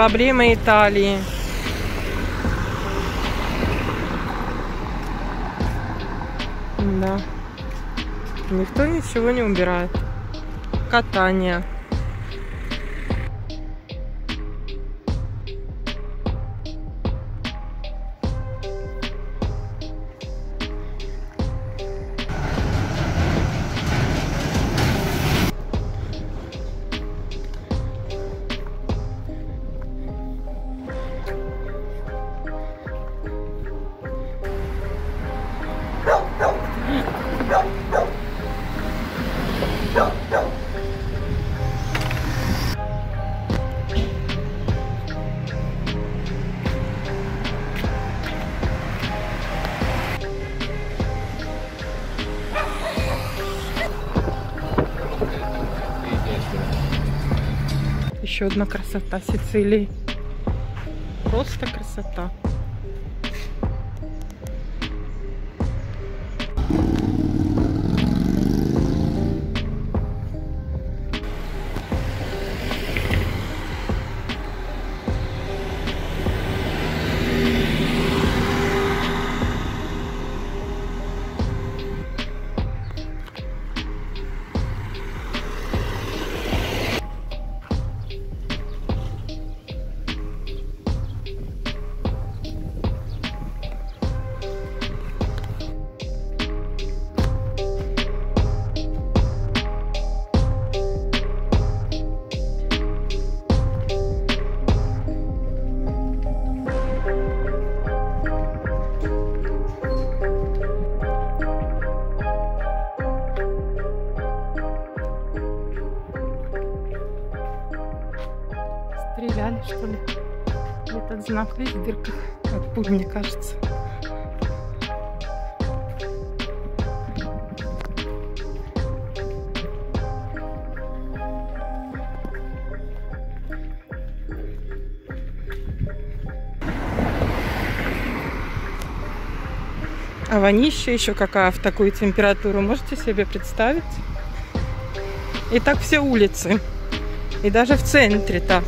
Проблемы Италии. Да. Никто ничего не убирает. Катание. Еще одна красота Сицилии. Просто красота. Стреляли, что ли? Этот знак, видишь, дырка от пуль, мне кажется. А вонища еще какая в такую температуру, можете себе представить? И так все улицы. И даже в центре так.